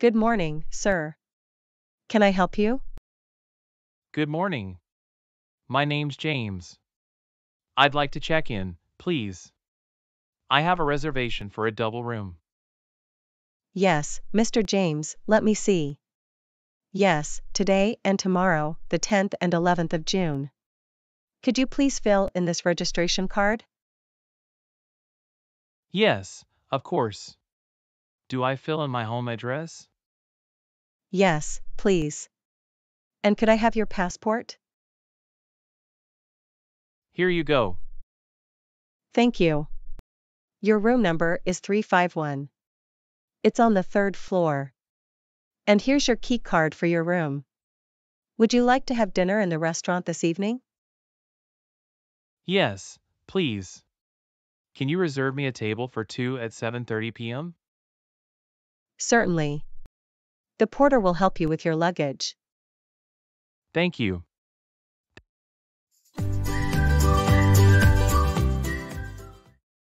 Good morning, sir. Can I help you? Good morning. My name's James. I'd like to check in, please. I have a reservation for a double room. Yes, Mr. James, let me see. Yes, today and tomorrow, the 10th and 11th of June. Could you please fill in this registration card? Yes, of course. Do I fill in my home address? Yes, please. And could I have your passport? Here you go. Thank you. Your room number is 351. It's on the third floor. And here's your key card for your room. Would you like to have dinner in the restaurant this evening? Yes, please. Can you reserve me a table for 2 at 7:30 p.m.? Certainly. The porter will help you with your luggage. Thank you.